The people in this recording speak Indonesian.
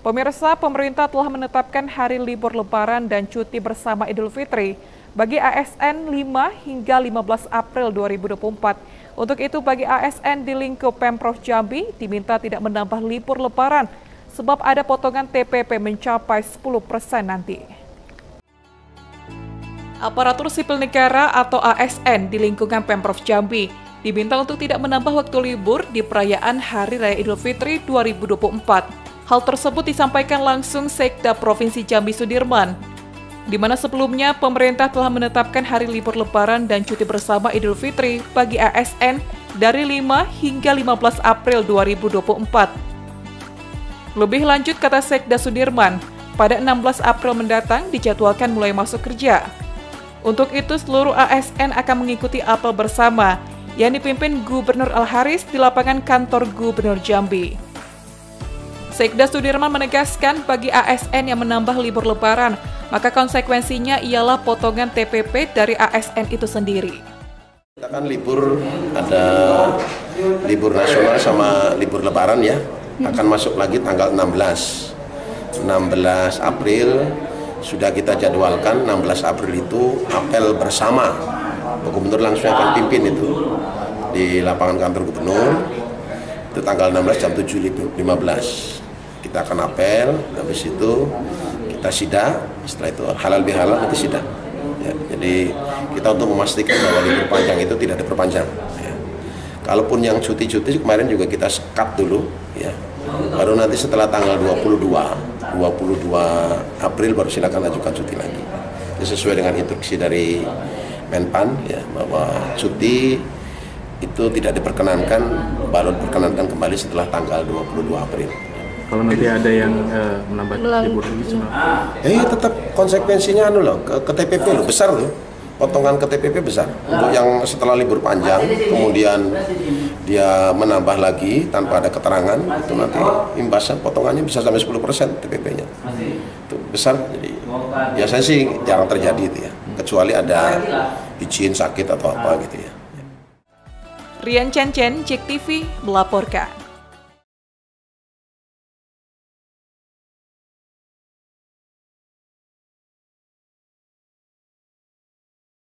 Pemirsa, pemerintah telah menetapkan hari libur lebaran dan cuti bersama Idul Fitri bagi ASN 5 hingga 15 April 2024. Untuk itu bagi ASN di lingkup Pemprov Jambi diminta tidak menambah libur lebaran sebab ada potongan TPP mencapai 10 persen nanti. Aparatur Sipil Negara atau ASN di lingkungan Pemprov Jambi diminta untuk tidak menambah waktu libur di perayaan Hari Raya Idul Fitri 2024. Hal tersebut disampaikan langsung Sekda Provinsi Jambi Sudirman, di mana sebelumnya pemerintah telah menetapkan hari libur lebaran dan cuti bersama Idul Fitri bagi ASN dari 5 hingga 15 April 2024. Lebih lanjut kata Sekda Sudirman, pada 16 April mendatang dijadwalkan mulai masuk kerja. Untuk itu seluruh ASN akan mengikuti apel bersama yang dipimpin Gubernur Al-Haris di lapangan kantor Gubernur Jambi. Sekda Sudirman menegaskan bagi ASN yang menambah libur lebaran, maka konsekuensinya ialah potongan TPP dari ASN itu sendiri. Kita kan libur, ada libur nasional sama libur lebaran ya, akan masuk lagi tanggal 16. 16 April sudah kita jadwalkan 16 April itu apel bersama. Gubernur langsung akan pimpin itu di lapangan kantor gubernur itu tanggal 16 jam 7.15 kita akan apel habis itu kita sidak setelah itu halal bihalal nanti sidak. Ya, jadi kita untuk memastikan bahwa libur panjang itu tidak diperpanjang ya. kalaupun yang cuti-cuti kemarin juga kita sekat dulu ya. Baru nanti setelah tanggal 22 22 April baru silakan ajukan cuti lagi. Sesuai dengan instruksi dari Menpan ya bahwa cuti itu tidak diperkenankan baru diperkenankan kembali setelah tanggal 22 April kalau nanti ada yang uh, menambah libur ini Eh tetap konsekuensinya anu loh ke, ke TPP loh besar loh. Potongan ke TPP besar. Untuk yang setelah libur panjang kemudian dia menambah lagi tanpa ada keterangan itu nanti imbasnya potongannya bisa sampai 10% TPP-nya itu besar jadi biasanya sih jarang terjadi itu ya. Kecuali ada izin sakit atau apa gitu ya. Rian Chen Chen, Cek TV, melaporkan.